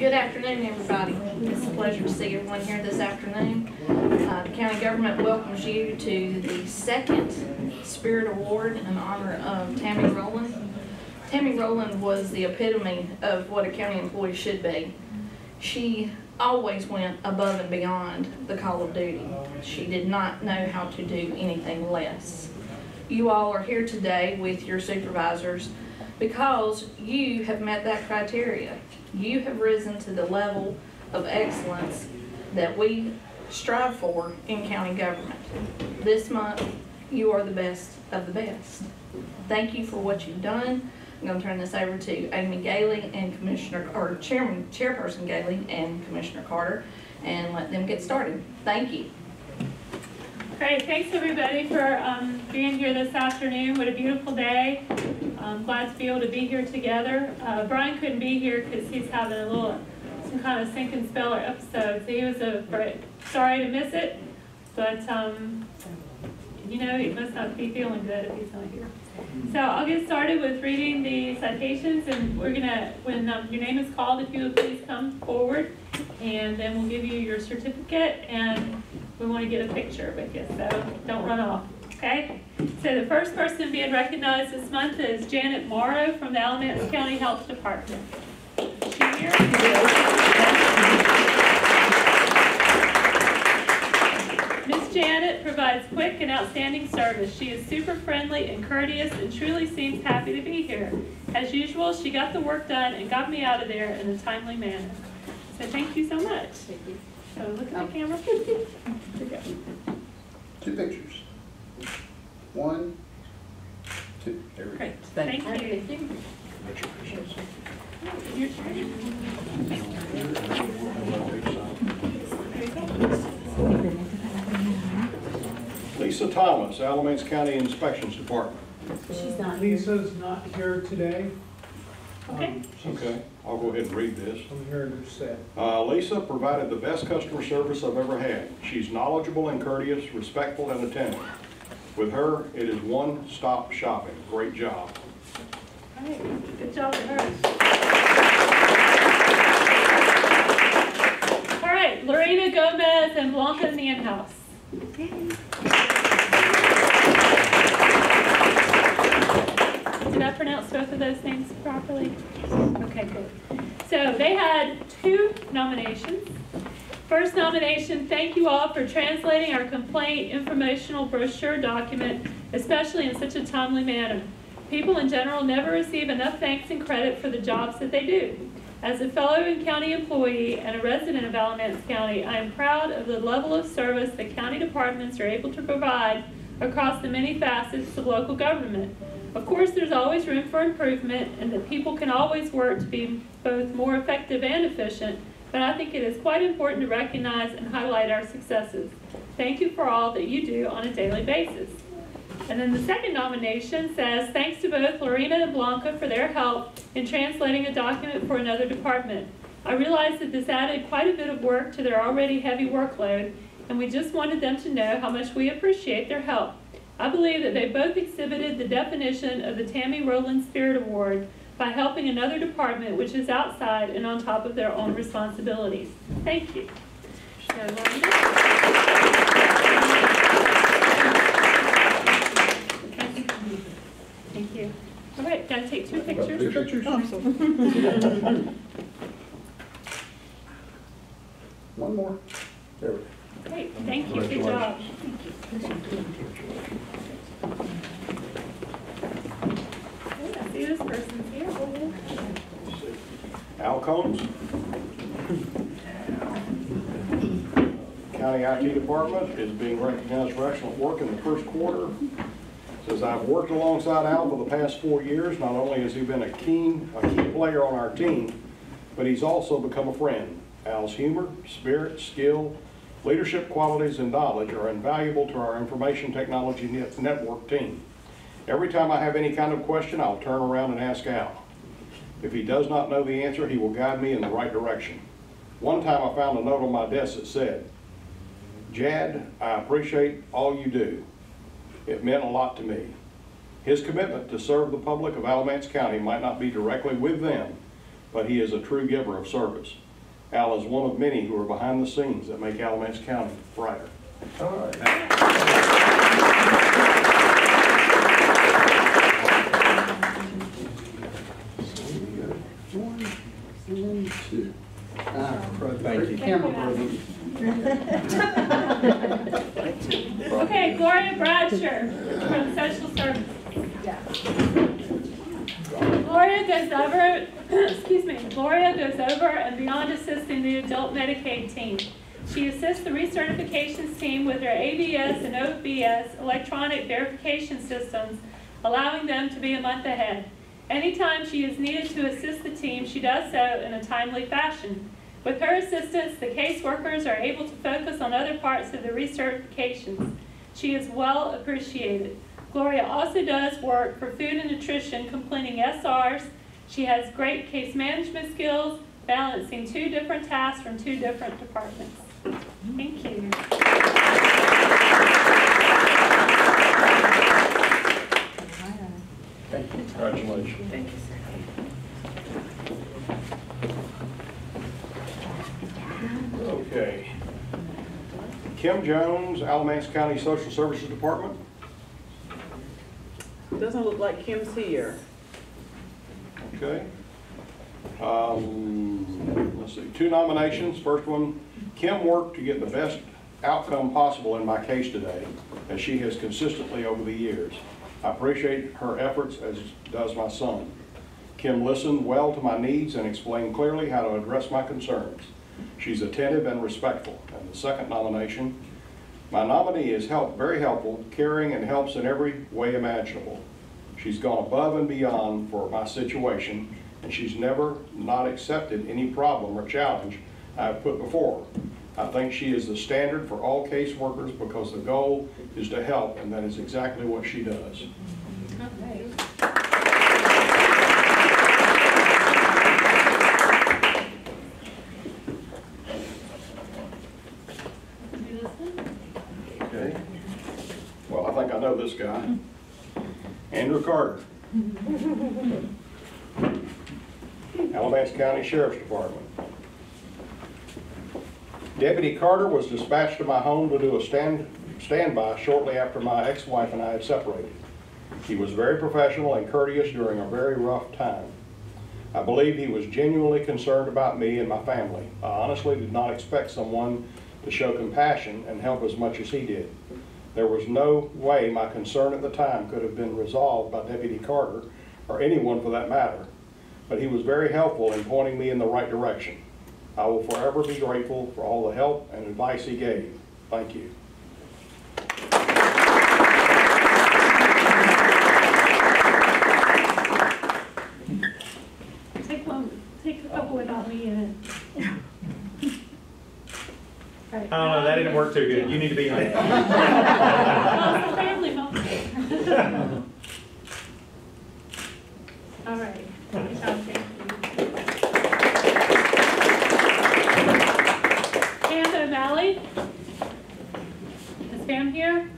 Good afternoon, everybody. It's a pleasure to see everyone here this afternoon. Uh, The county government welcomes you to the second Spirit Award in honor of Tammy Rowland. Tammy Rowland was the epitome of what a county employee should be. She always went above and beyond the call of duty. She did not know how to do anything less. You all are here today with your supervisors because you have met that criteria. You have risen to the level of excellence that we strive for in county government. This month, you are the best of the best. Thank you for what you've done. I'm gonna turn this over to Amy Galey and Commissioner, or Chairman, Chairperson Galey and Commissioner Carter, and let them get started. Thank you. Great, thanks everybody for um, being here this afternoon. What a beautiful day. I'm glad to be able to be here together. Uh, Brian couldn't be here because he's having a little, some kind of sink and speller episode. So he was a, sorry to miss it, but um, you know, he must not be feeling good if he's not here. So I'll get started with reading the citations and we're gonna, when um, your name is called, if you would please come forward and then we'll give you your certificate and we want to get a picture with you, so don't run off, okay? So the first person being recognized this month is Janet Morrow from the Alamance County Health Department. Miss Janet provides quick and outstanding service. She is super friendly and courteous and truly seems happy to be here. As usual, she got the work done and got me out of there in a timely manner. So thank you so much. Thank you. So look at the camera. Here we go. Two pictures. One, two. There we go. Great, thank you. Your turn. Lisa Thomas, Alamance County Inspections Department. She's not. Lisa's not here today. Um, Okay. she's- Okay, I'll go ahead and read this. I'm hearing her say. Uh, Lisa provided the best customer service I've ever had. She's knowledgeable and courteous, respectful and attentive. With her, it is one-stop shopping. Great job. All right, good job with her. All right, Lorena Gomez and Blanca Manhouse. Did I pronounce both of those names properly? Okay, good. So they had two nominations. First nomination, thank you all for translating our complaint informational brochure document, especially in such a timely manner. People in general never receive enough thanks and credit for the jobs that they do. As a fellow county employee and a resident of Alamance County, I am proud of the level of service that county departments are able to provide across the many facets of local government. Of course, there's always room for improvement and that people can always work to be both more effective and efficient, but I think it is quite important to recognize and highlight our successes. Thank you for all that you do on a daily basis. And then the second nomination says, thanks to both Lorena and Blanca for their help in translating a document for another department. I realize that this added quite a bit of work to their already heavy workload, and we just wanted them to know how much we appreciate their help. I believe that they both exhibited the definition of the Tammy Rowland Spirit Award by helping another department which is outside and on top of their own responsibilities. Thank you. Thank you. All right, gotta take two pictures. Two pictures. Oh, One more. There we go. Great, thank you, good job. Okay, I see this person's here, go ahead. Al Combs. County IT Department is being recognized for excellent work in the first quarter. Says, "I've worked alongside Al for the past four years. Not only has he been a keen, a key player on our team, but he's also become a friend. Al's humor, spirit, skill, leadership qualities, and knowledge are invaluable to our information technology net- network team. Every time I have any kind of question, I'll turn around and ask Al. If he does not know the answer, he will guide me in the right direction. One time I found a note on my desk that said, Jad, I appreciate all you do. It meant a lot to me. His commitment to serve the public of Alamance County might not be directly with them, but he is a true giver of service. Al is one of many who are behind the scenes that make Alamance County brighter. All right. One, two. Ah, Thank you. Camera brother. Okay, Gloria Bradsher from Social Services. Gloria goes over, excuse me, Gloria goes over and beyond assisting the adult Medicaid team. She assists the recertifications team with their ABS and OBS electronic verification systems, allowing them to be a month ahead. Anytime she is needed to assist the team, she does so in a timely fashion. With her assistance, the caseworkers are able to focus on other parts of the recertifications. She is well appreciated. Gloria also does work for food and nutrition, completing SRs. She has great case management skills, balancing two different tasks from two different departments. Thank you. Thank you. Congratulations. Thank you, sir. Okay. Kim Jones, Alamance County Social Services Department. Doesn't look like Kim's here. Okay. Um, let's see, two nominations. First one, Kim worked to get the best outcome possible in my case today, as she has consistently over the years. I appreciate her efforts, as does my son. Kim listened well to my needs and explained clearly how to address my concerns. She's attentive and respectful. And the second nomination, my nominee is help, very helpful, caring, and helps in every way imaginable. She's gone above and beyond for my situation, and she's never not accepted any problem or challenge I've put before her. I think she is the standard for all caseworkers because the goal is to help, and that is exactly what she does. Okay. Well, I think I know this guy. Andrew Carter. Mm-hmm. Alamance County Sheriff's Department. Deputy Carter was dispatched to my home to do a stand, standby shortly after my ex-wife and I had separated. He was very professional and courteous during a very rough time. I believe he was genuinely concerned about me and my family. I honestly did not expect someone to show compassion and help as much as he did. There was no way my concern at the time could have been resolved by Deputy Carter, or anyone for that matter, but he was very helpful in pointing me in the right direction. I will forever be grateful for all the help and advice he gave. Thank you. Take one, take a couple without me in it. I don't know, that didn't work too good. You need to be on it. Well, it's a family moment. All right. Okay. Pam O'Malley? Is Pam here?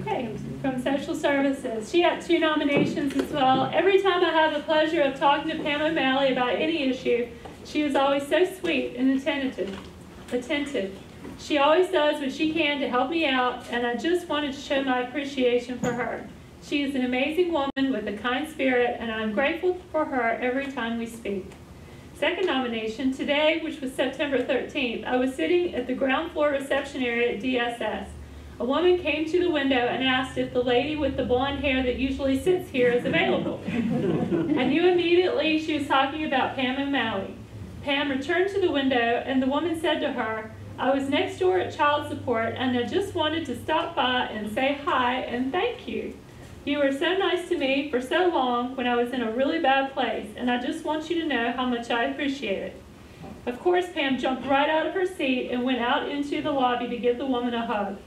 Okay, from Social Services. She got two nominations as well. Every time I have the pleasure of talking to Pam O'Malley about any issue, she is always so sweet and attentive. Attentive. She always does what she can to help me out, and I just wanted to show my appreciation for her. She is an amazing woman with a kind spirit, and I'm grateful for her every time we speak. Second nomination, today, which was September 13th, I was sitting at the ground floor reception area at DSS. A woman came to the window and asked if the lady with the blonde hair that usually sits here is available. I knew immediately she was talking about Pam O'Malley. Pam returned to the window and the woman said to her, I was next door at child support and I just wanted to stop by and say hi and thank you. You were so nice to me for so long when I was in a really bad place, and I just want you to know how much I appreciate it. Of course, Pam jumped right out of her seat and went out into the lobby to give the woman a hug.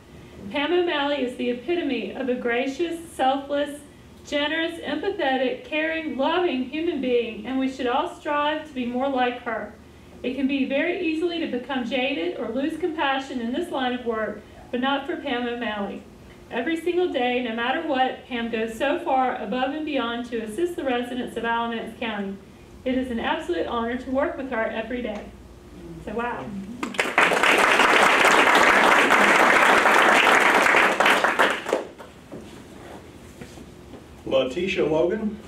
Pam O'Malley is the epitome of a gracious, selfless, generous, empathetic, caring, loving human being, and we should all strive to be more like her. It can be very easily to become jaded or lose compassion in this line of work, but not for Pam O'Malley. Every single day, no matter what, Pam goes so far above and beyond to assist the residents of Alamance County. It is an absolute honor to work with her every day. So, wow. Letitia Logan.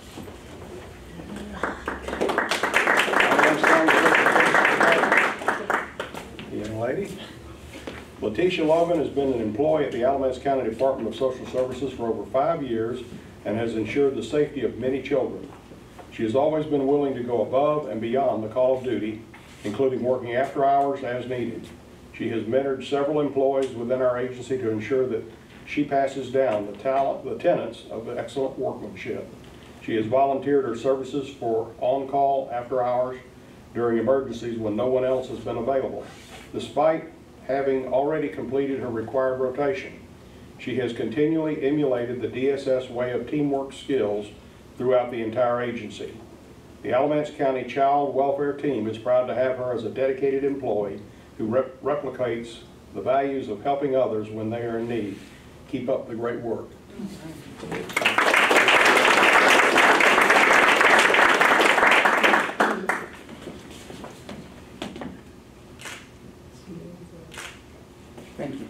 Young lady. Letitia Logan has been an employee at the Alamance County Department of Social Services for over five years and has ensured the safety of many children. She has always been willing to go above and beyond the call of duty, including working after hours as needed. She has mentored several employees within our agency to ensure that she passes down the talent, the tenets of excellent workmanship. She has volunteered her services for on-call after hours during emergencies when no one else has been available. Despite having already completed her required rotation, she has continually emulated the DSS way of teamwork skills throughout the entire agency. The Alamance County Child Welfare Team is proud to have her as a dedicated employee who rep- replicates the values of helping others when they are in need. Keep up the great work. Thank you.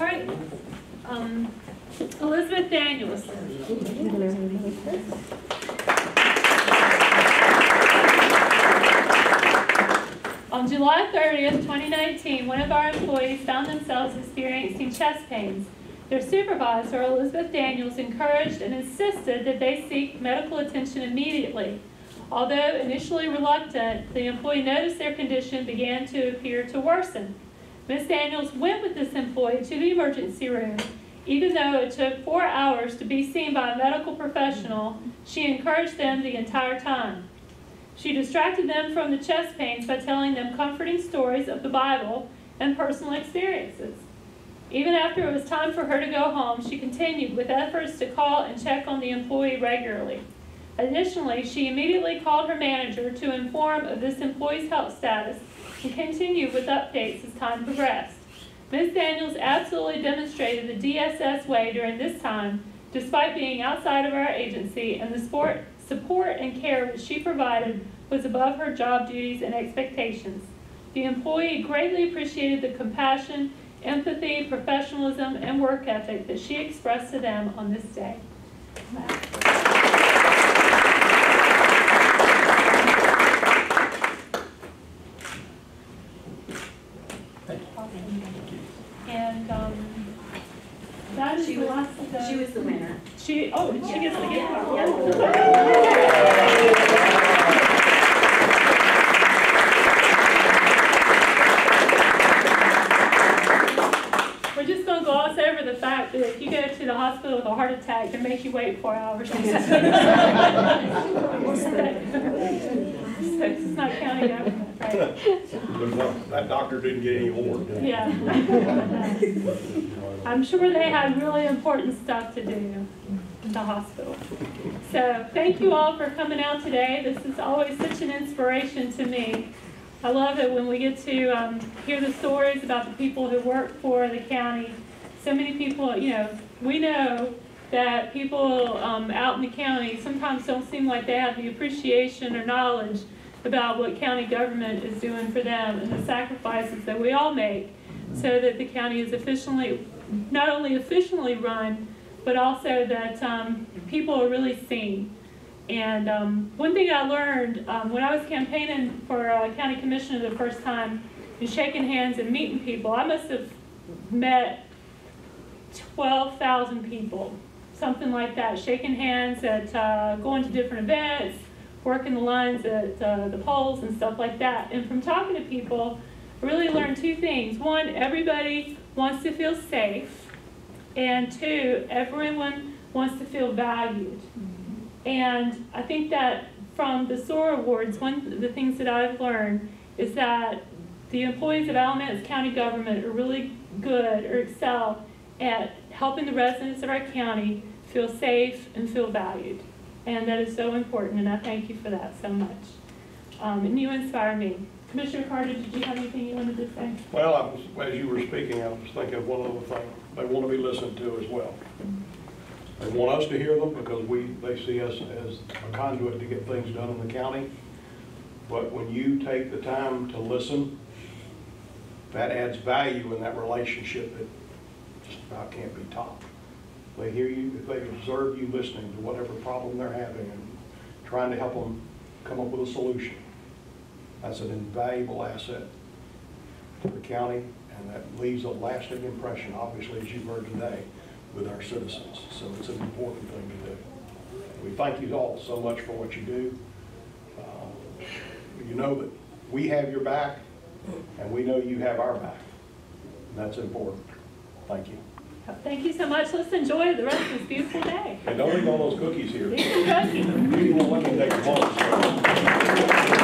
All right. Um, Elizabeth Daniels. On July 30th, 2019, one of our employees found themselves experiencing chest pains. Their supervisor, Elizabeth Daniels, encouraged and insisted that they seek medical attention immediately. Although initially reluctant, the employee noticed their condition began to appear to worsen. Ms. Daniels went with this employee to the emergency room. Even though it took four hours to be seen by a medical professional, she encouraged them the entire time. She distracted them from the chest pains by telling them comforting stories of the Bible and personal experiences. Even after it was time for her to go home, she continued with efforts to call and check on the employee regularly. Additionally, she immediately called her manager to inform of this employee's health status and continued with updates as time progressed. Ms. Daniels absolutely demonstrated the DSS way during this time, despite being outside of our agency, and the sport, support and care that she provided was above her job duties and expectations. The employee greatly appreciated the compassion, empathy, professionalism, and work ethic that she expressed to them on this day. And, um, that is She was- the. She was the winner. She, oh, she gets the gift card. We're just gonna gloss over the fact that if you go to the hospital with a heart attack, they make you wait four hours. So it's not county That doctor didn't get any award. Yeah. I'm sure they had really important stuff to do in the hospital. So thank you all for coming out today. This is always such an inspiration to me. I love it when we get to um, hear the stories about the people who work for the county. So many people, you know, we know that people um, out in the county sometimes don't seem like they have the appreciation or knowledge about what county government is doing for them and the sacrifices that we all make so that the county is efficiently, not only efficiently run, but also that um, people are really seen. And um, one thing I learned um, when I was campaigning for uh, county commissioner the first time and shaking hands and meeting people, I must have met 12,000 people, something like that, shaking hands at, uh, going to different events, working the lines at uh, the polls and stuff like that. And from talking to people, I really learned two things. One, everybody wants to feel safe. And two, everyone wants to feel valued. And I think that from the SOAR Awards, one of the things that I've learned is that the employees of Alamance County government are really good or excel at helping the residents of our county feel safe and feel valued. And that is so important, and I thank you for that so much. Um, and you inspire me. Commissioner Carter, did you have anything you wanted to say? Well, was, as you were speaking, I was thinking of one other thing. They want to be listened to as well. They want us to hear them because we, they see us as a conduit to get things done in the county. But when you take the time to listen, that adds value in that relationship that just about can't be topped. They hear you, they observe you listening to whatever problem they're having and trying to help them come up with a solution. That's an invaluable asset to the county, and that leaves a lasting impression, obviously, as you've heard today, with our citizens. So it's an important thing to do. We thank you all so much for what you do. Uh, You know that we have your back, and we know you have our back. And that's important. Thank you. Thank you so much. Let's enjoy the rest of this beautiful day. And don't leave all those cookies here. These are cookies. You won't let me take them home.